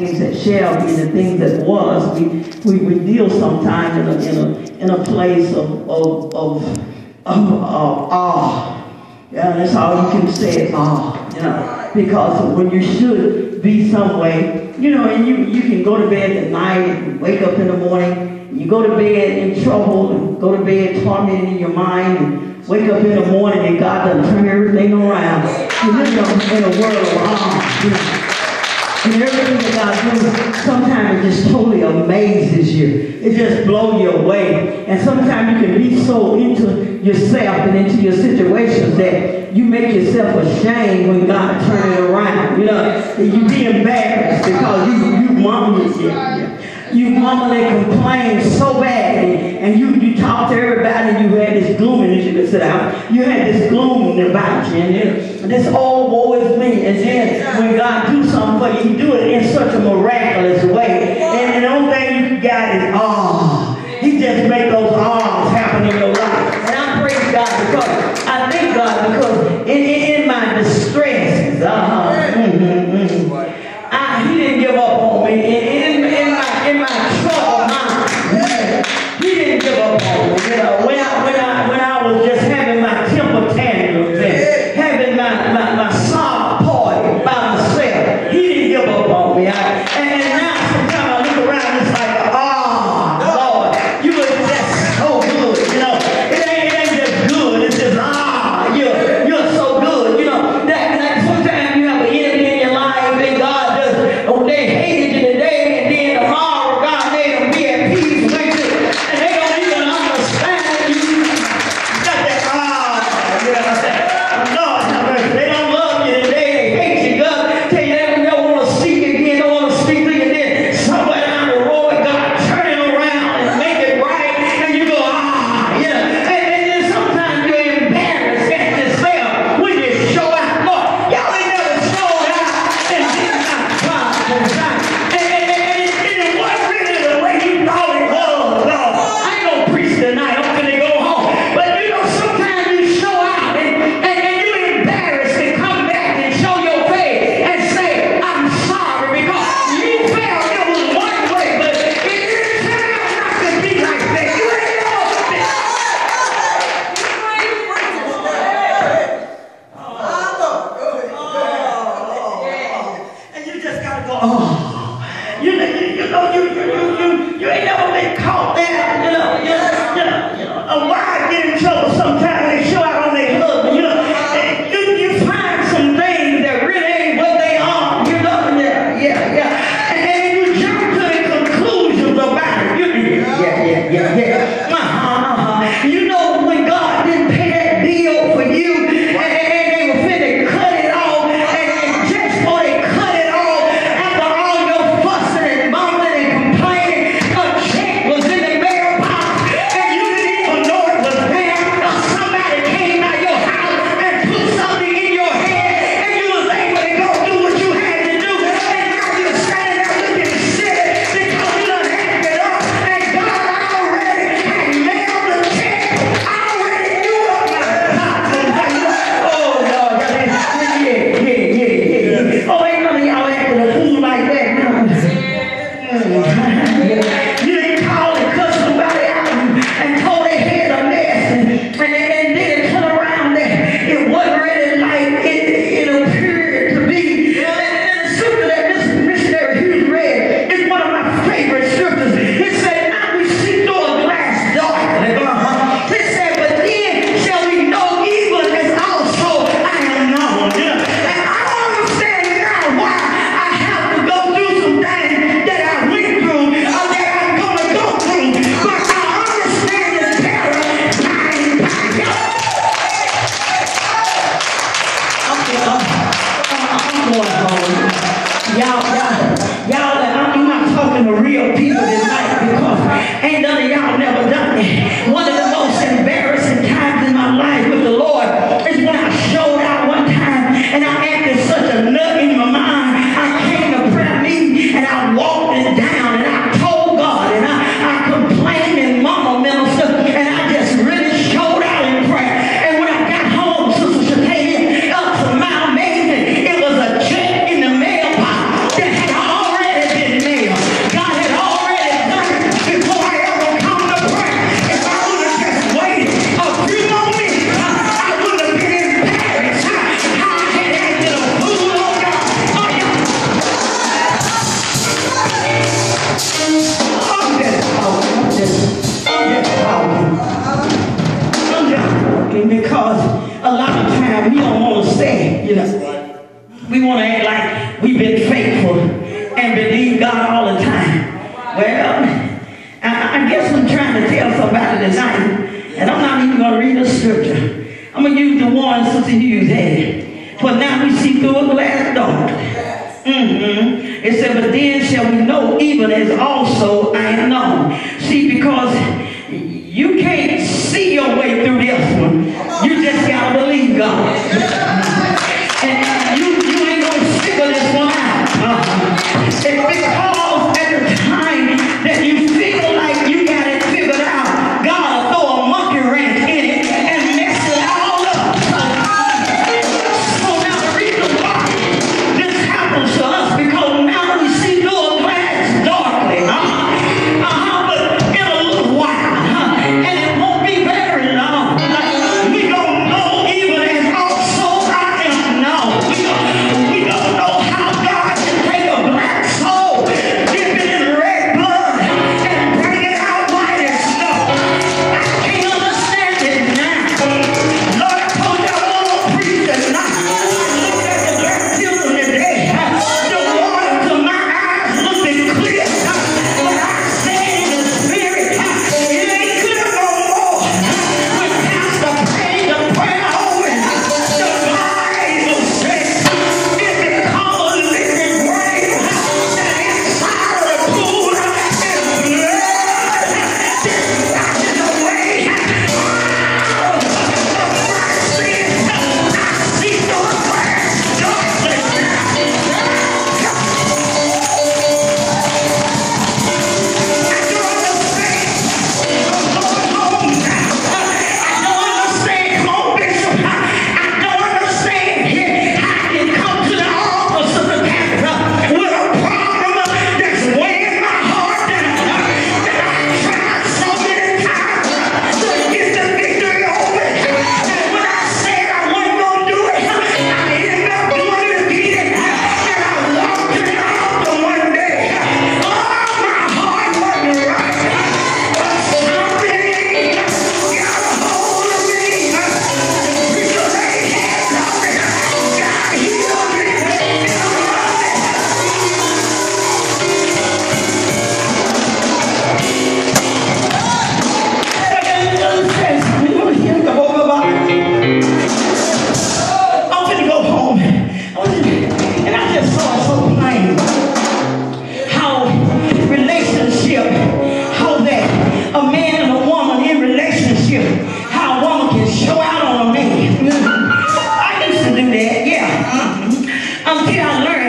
things that shall be, the things that was. We, we, we deal sometimes in a, in a, in a place of, of, of, of. Yeah, that's all you can say, awe. You know, because when you should be some way, you know, and you, you can go to bed at night and wake up in the morning. You go to bed in trouble and go to bed tormented in your mind and wake up in the morning and God doesn't turn everything around. You live in a world of ah, You know. And everything that God does, sometimes it just totally amazes you. It just blows you away. And sometimes you can be so into yourself and into your situations that you make yourself ashamed when God turns it around. You know, you be embarrassed because you you mumbled You, You mumbled and complain so bad, and you, you talk to everybody, you had this gloom, and you could sit down. You had this gloom about you, and this, all old and then when God do something for you, he do it in such a miraculous way. And, the only thing you got is oh He just make those arms happen in your life. And I praise God because Yeah! you know. We want to act like we've been faithful and believe God all the time. Well, I, guess I'm trying to tell somebody tonight, and I'm not even going to read a scripture. I'm going to use the one Sister Hughes had. For now we see through a glass darkly. Mm-hmm. It said, but then shall we know even as also I am known. See, because you can't see your way through this one. You just gotta believe God. yeah. Mm-hmm. here. I learned.